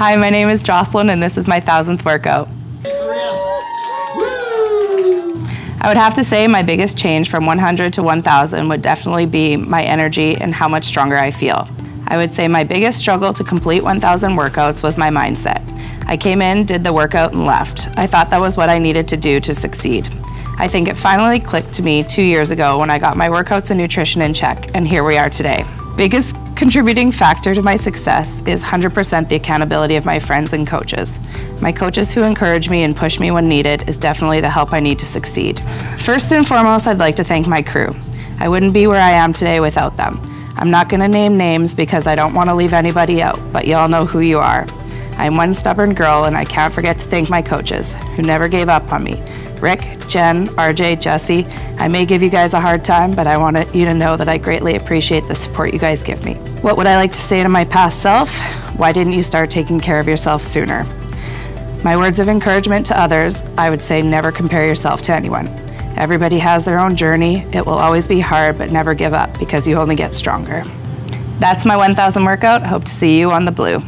Hi, my name is Jocelyn, and this is my thousandth workout. I would have to say my biggest change from 100 to 1000 would definitely be my energy and how much stronger I feel. I would say my biggest struggle to complete 1000 workouts was my mindset. I came in, did the workout, and left. I thought that was what I needed to do to succeed. I think it finally clicked to me two years ago when I got my workouts and nutrition in check, and here we are today. Biggest contributing factor to my success is 100% the accountability of my friends and coaches. My coaches who encourage me and push me when needed is definitely the help I need to succeed. First and foremost, I'd like to thank my crew. I wouldn't be where I am today without them. I'm not going to name names because I don't want to leave anybody out, but you all know who you are. I'm one stubborn girl and I can't forget to thank my coaches who never gave up on me. Rick, Jen, RJ, Jesse, I may give you guys a hard time, but I want you to know that I greatly appreciate the support you guys give me. What would I like to say to my past self? Why didn't you start taking care of yourself sooner? My words of encouragement to others, I would say never compare yourself to anyone. Everybody has their own journey. It will always be hard, but never give up because you only get stronger. That's my 1000 workout. Hope to see you on the blue.